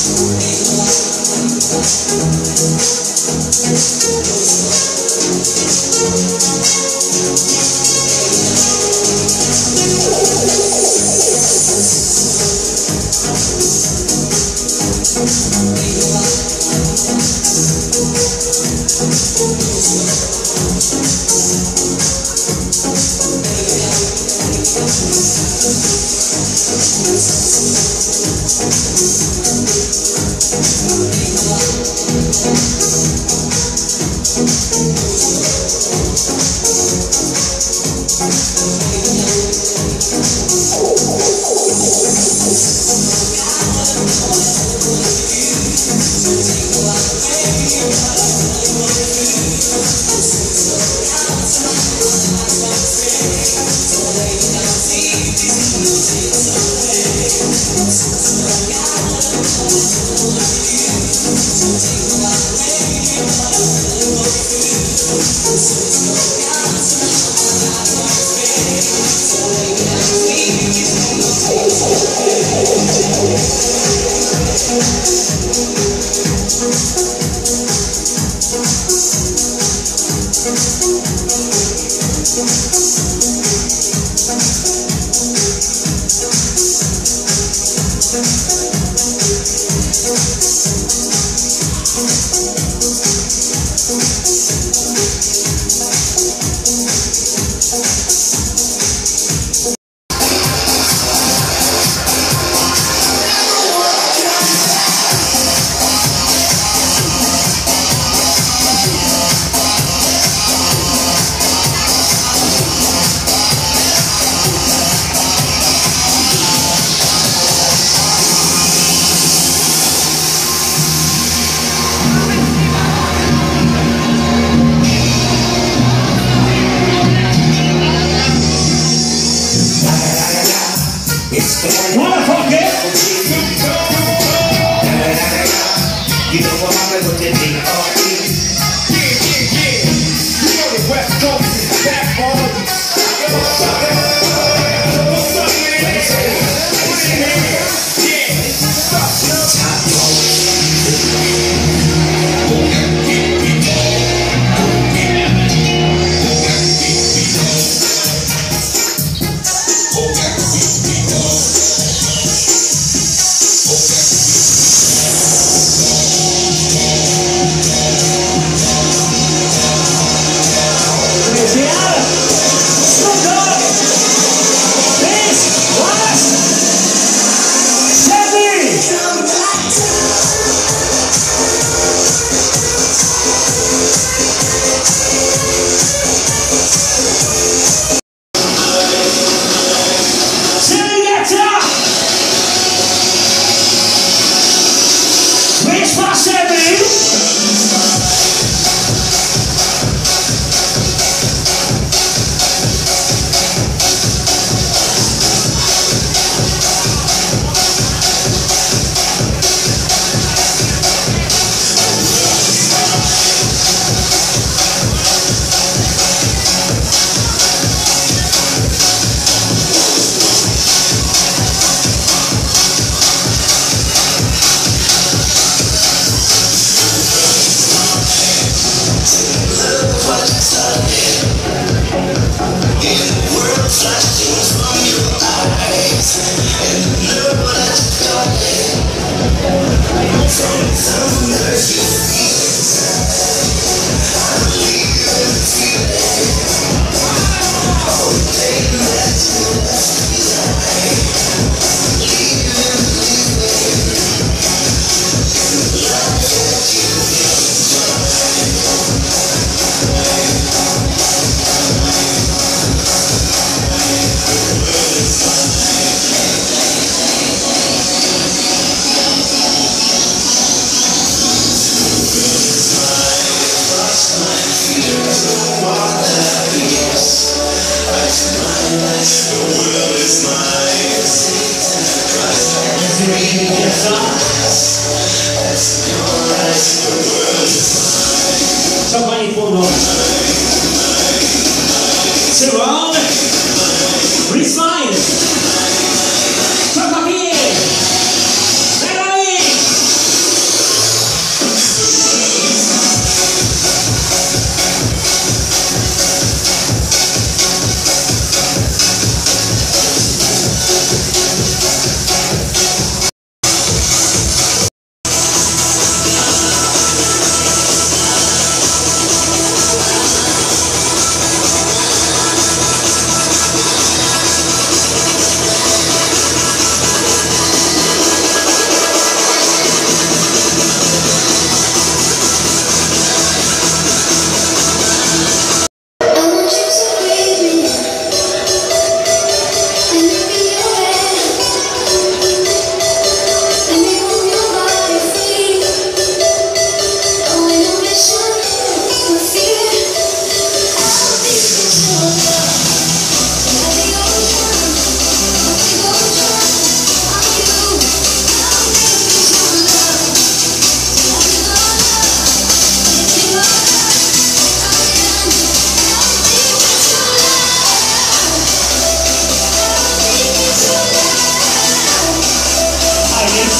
Thank you.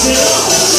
Yeah.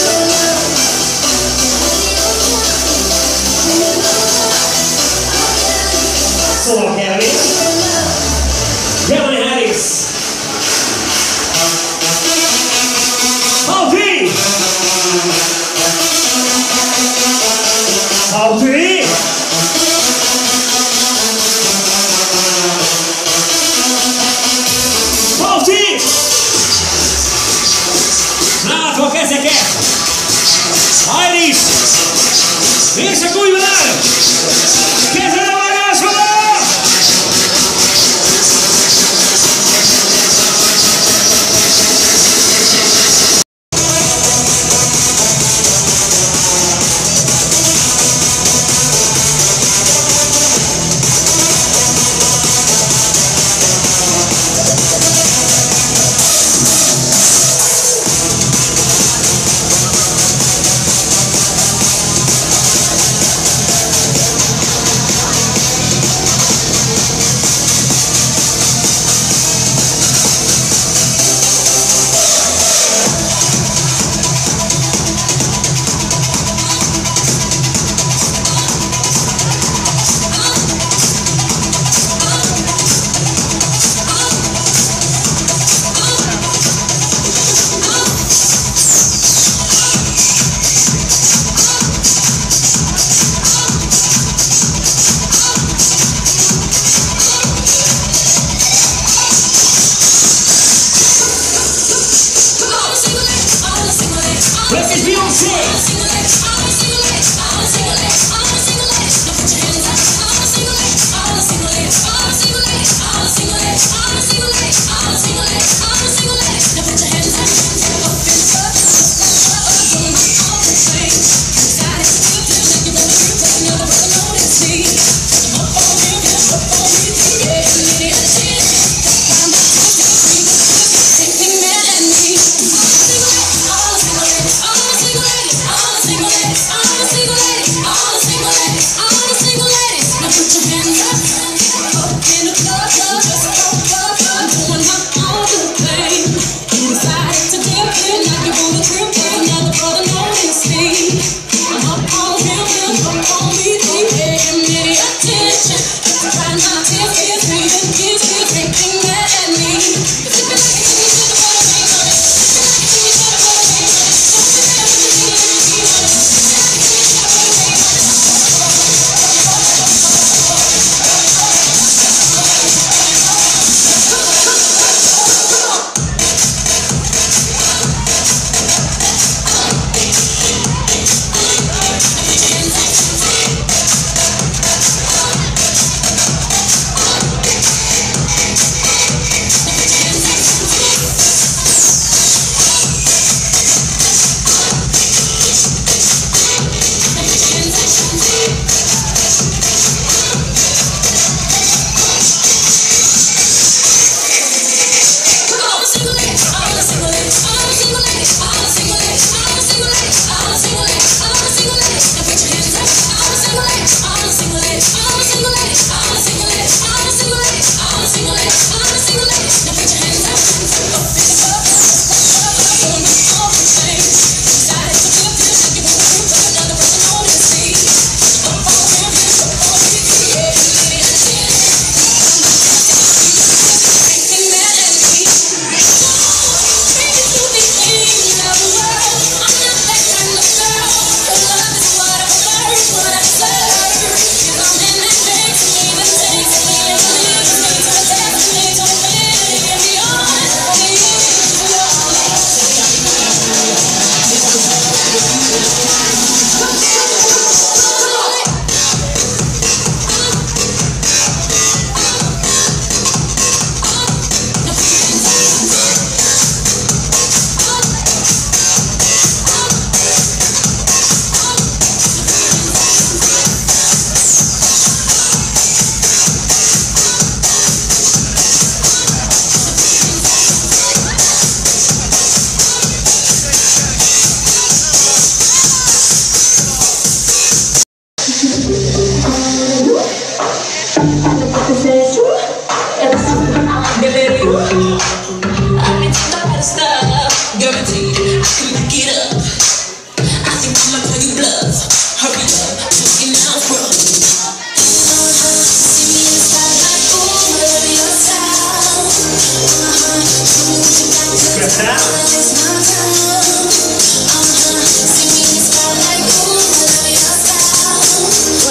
this out.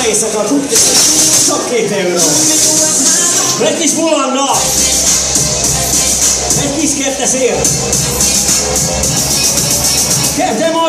éjszaka tudja, csak két euró. Egy kis mulanna! Egy kis kertes ér. Kezdem a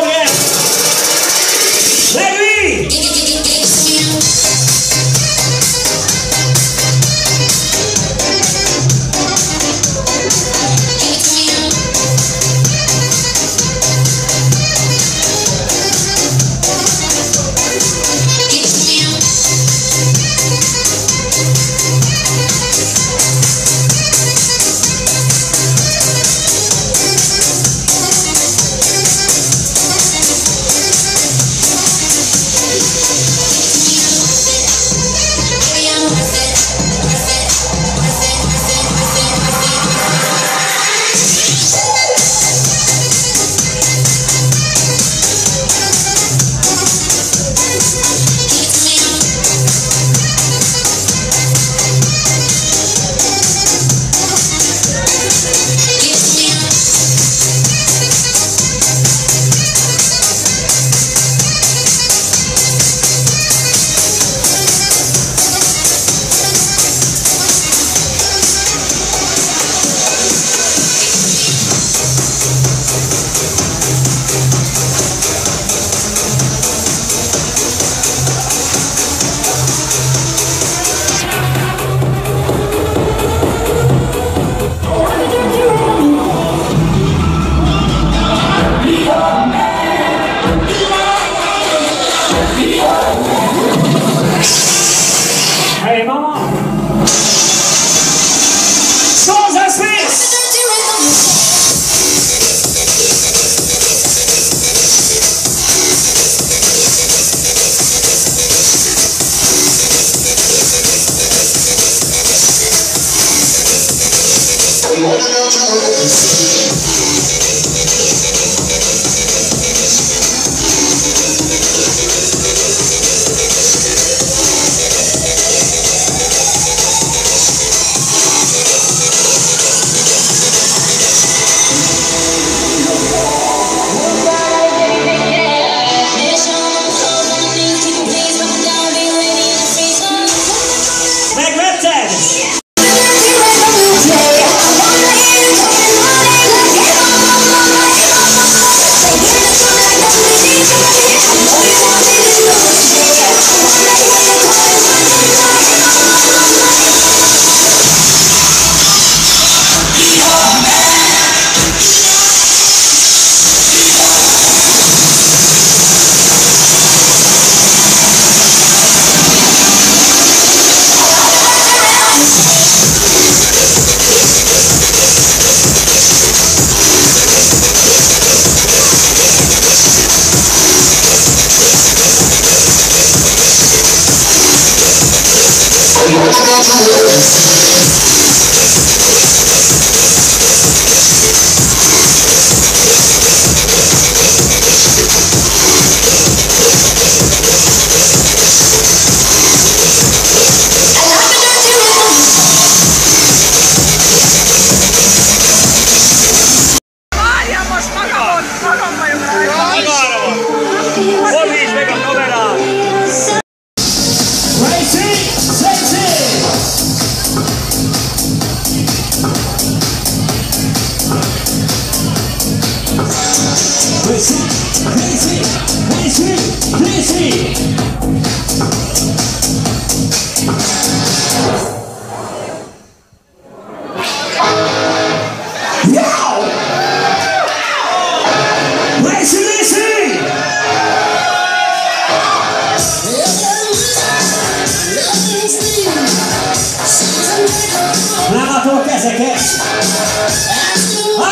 Lábatok kezeket!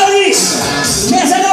Ali! Kezed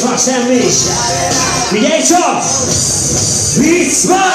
Nincs már semmi. Figyelj csak! Vicc már!